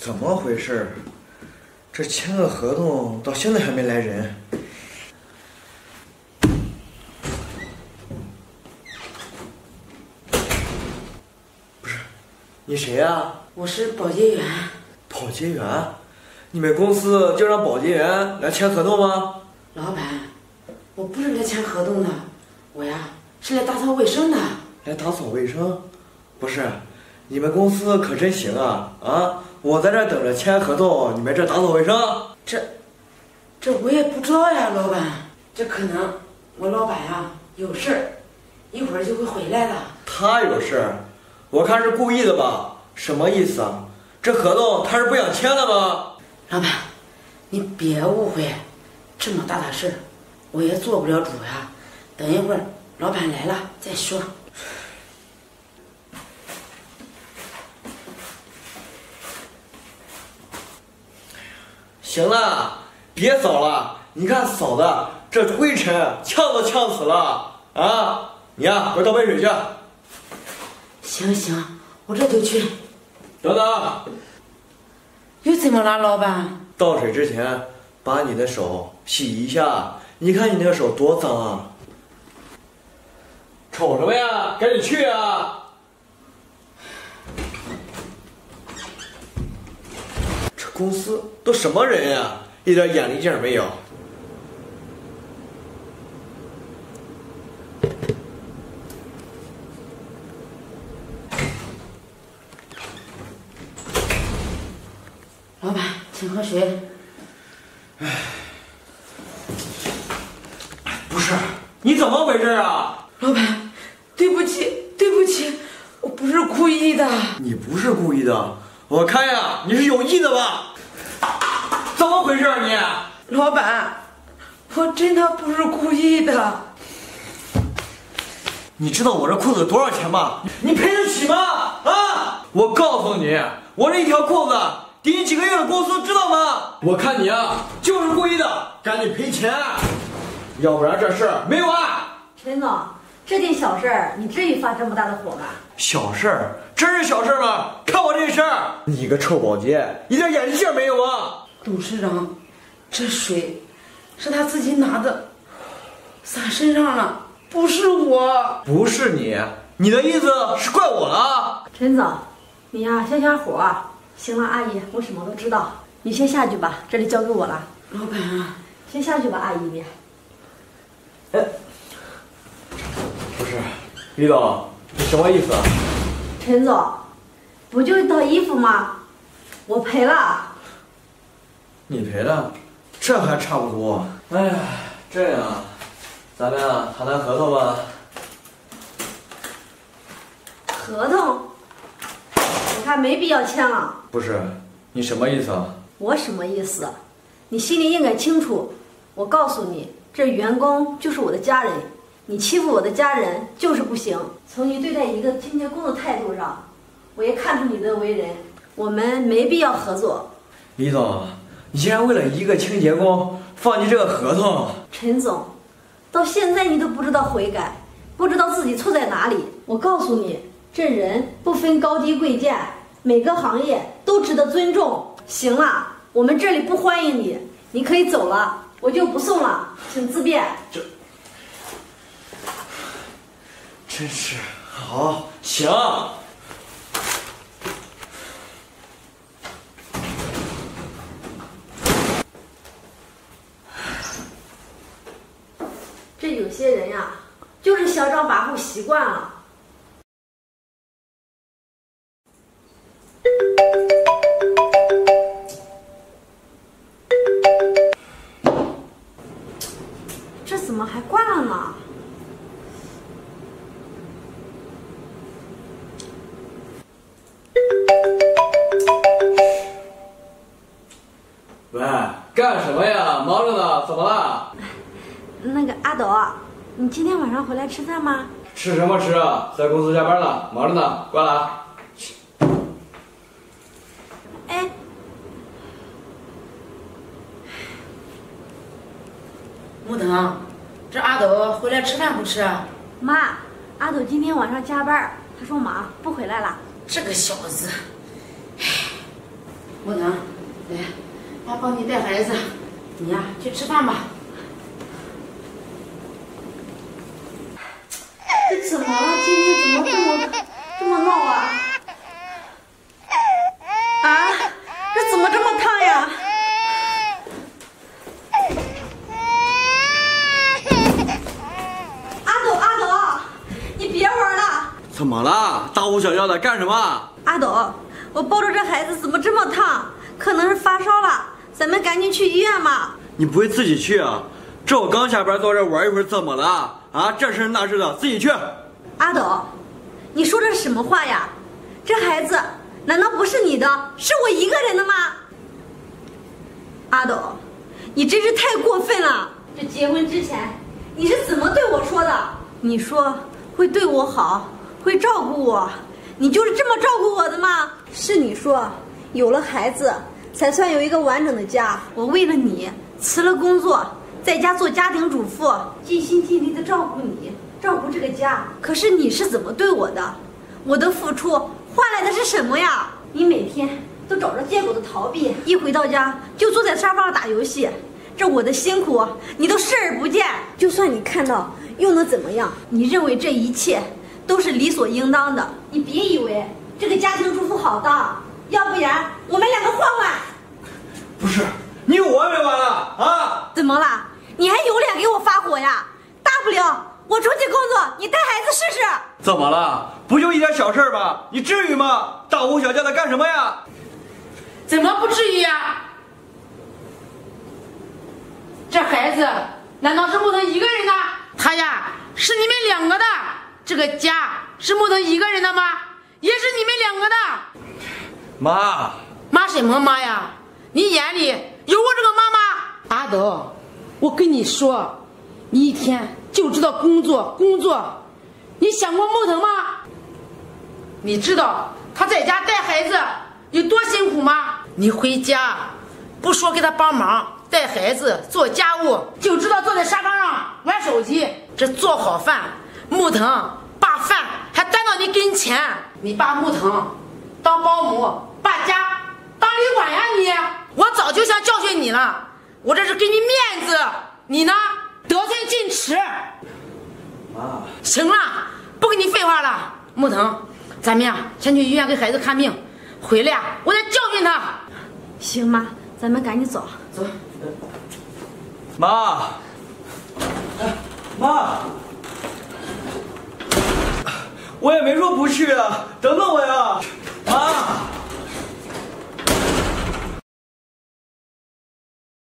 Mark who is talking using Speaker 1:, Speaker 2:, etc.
Speaker 1: 怎么回事？这签个合同到现在还没来人。不是，你谁呀、
Speaker 2: 我是保洁员，
Speaker 1: 保洁员？你们公司就让保洁员来签合同吗？
Speaker 2: 老板，我不是来签合同的，我呀是来打扫卫生的。
Speaker 1: 来打扫卫生？不是，你们公司可真行啊！啊，我在这等着签合同，你们这打扫卫生？
Speaker 2: 这，这我也不知道呀，老板，这可能我老板呀有事儿，一会儿就会回来的。
Speaker 1: 他有事儿，我看是故意的吧？什么意思啊？这合同他是不想签了吗？
Speaker 2: 老板，你别误会，这么大的事儿，我也做不了主呀。等一会儿老板来了再说。
Speaker 1: 行了，别扫了，你看扫的这灰尘呛都呛死了啊！你呀，给我倒杯水去。
Speaker 2: 行行，我这就去。
Speaker 1: 等等，
Speaker 2: 又怎么了，老板？
Speaker 1: 倒水之前把你的手洗一下，你看你那个手多脏啊！瞅什么呀？赶紧去啊！这公司都什么人呀？一点眼力劲儿没有。
Speaker 2: 老板，请喝水。
Speaker 1: 哎不是，你怎么回事啊？
Speaker 2: 老板，对不起，对不起，我不是故意的。
Speaker 1: 你不是故意的，我看呀，你是有意的吧？怎么回事啊你？
Speaker 2: 老板，我真的不是故意的。
Speaker 1: 你知道我这裤子多少钱吗？你赔得起吗？啊！我告诉你，我这一条裤子抵你几个月的工资，知道吗？我看你啊，就是故意的，赶紧赔钱，要不然这事儿没完。
Speaker 3: 陈总，这点小事儿，你至于发这么大的火吗？
Speaker 1: 小事儿，真是小事儿吗？看我这事儿，你个臭保洁，一点眼力劲没有吗？
Speaker 2: 董事长，这水是他自己拿的，洒身上了，不是我。
Speaker 1: 不是你，你的意思是怪我了？
Speaker 3: 陈总，你呀消消火。行了，阿姨，我什么都知道，你先下去吧，这里交给我了。
Speaker 2: 老板啊，
Speaker 3: 先下去吧，阿姨你。
Speaker 1: 哎，不是，李总，你什么意思啊？
Speaker 3: 陈总，不就一套衣服吗？我赔了。
Speaker 1: 你赔了，这还差不多。哎呀，这样，咱们啊谈谈合同吧。
Speaker 3: 合同，我看没必要签了。
Speaker 1: 不是，你什么意思啊？
Speaker 3: 我什么意思？你心里应该清楚。我告诉你，这员工就是我的家人，你欺负我的家人就是不行。从你对待一个清洁工的态度上，我也看出你的为人。我们没必要合作。
Speaker 1: 李总，你竟然为了一个清洁工放弃这个合同？
Speaker 3: 陈总，到现在你都不知道悔改，不知道自己错在哪里。我告诉你，这人不分高低贵贱，每个行业都值得尊重。行了，我们这里不欢迎你，你可以走了，我就不送了，请自便。
Speaker 1: 真是好，行。
Speaker 3: 这有些人呀，就是嚣张跋扈习惯了。这怎么还挂了呢？
Speaker 1: 喂，干什么呀？忙着呢，怎么了？
Speaker 3: 那个阿斗，你今天晚上回来吃饭吗？
Speaker 1: 吃什么吃啊？在公司加班呢，忙着呢，挂了啊。
Speaker 3: 哎，
Speaker 2: 木腾，这阿斗回来吃饭不吃啊？
Speaker 3: 妈，阿斗今天晚上加班，他说忙不回来了。
Speaker 2: 这个小子，唉
Speaker 4: 木腾，来，妈帮你带孩子，你呀去吃饭吧。
Speaker 3: 这怎么了？今天怎么这么这么闹啊？啊，这怎么这么烫呀？阿斗，阿斗，你别玩了！
Speaker 1: 怎么了？大呼小叫的干什么？
Speaker 3: 阿斗，我抱着这孩子怎么这么烫？可能是发烧了，咱们赶紧去医院吧。
Speaker 1: 你不会自己去啊？这我刚下班坐这玩一会儿，怎么了？啊，这事那事的，自己去。
Speaker 3: 阿斗，你说的是什么话呀？这孩子难道不是你的，是我一个人的吗？阿斗，你真是太过分了！这结婚之前你是怎么对我说的？你说会对我好，会照顾我，你就是这么照顾我的吗？是你说有了孩子才算有一个完整的家。我为了你辞了工作，在家做家庭主妇，尽心尽力的照顾你。照顾这个家，可是你是怎么对我的？我的付出换来的是什么呀？你每天都找着借口的逃避，一回到家就坐在沙发上打游戏，这我的辛苦你都视而不见。就算你看到，又能怎么样？你认为这一切都是理所应当的？你别以为这个家庭主妇好当，要不然我们两个换换。
Speaker 1: 不是，你有完没完了啊？
Speaker 3: 怎么了？你还有脸给我发火呀？大不了。我出去工作，你带孩子试试。
Speaker 1: 怎么了？不就一点小事吗？你至于吗？大呼小叫的干什么呀？
Speaker 4: 怎么不至于呀？这孩子难道是木头一个人的？他呀是你们两个的。这个家是木头一个人的吗？也是你们两个的。
Speaker 1: 妈，
Speaker 4: 妈什么妈呀？你眼里有我这个妈妈？阿斗，我跟你说，你一天。就知道工作工作，你想过木腾吗？你知道他在家带孩子有多辛苦吗？你回家不说给他帮忙带孩子做家务，就知道坐在沙发上玩手机。这做好饭，木腾把饭还端到你跟前，你把木腾当保姆，把家当旅馆呀你！我早就想教训你了，我这是给你面子，你呢？得寸进尺，
Speaker 1: 妈，
Speaker 4: 行了，不跟你废话了。木腾，咱们呀，先去医院给孩子看病，回来呀，我再教训他。
Speaker 3: 行妈，咱们赶紧走。
Speaker 4: 走。
Speaker 1: 妈，妈，我也没说不去啊等等我呀。妈